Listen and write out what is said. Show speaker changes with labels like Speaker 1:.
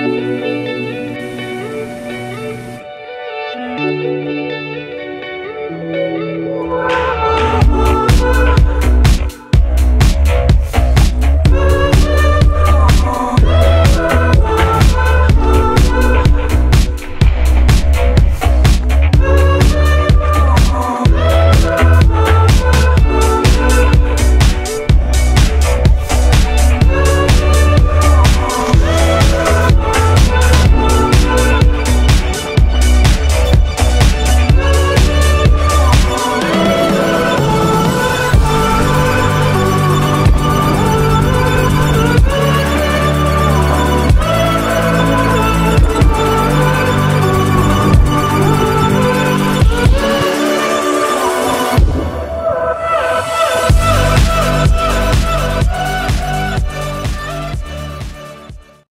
Speaker 1: Música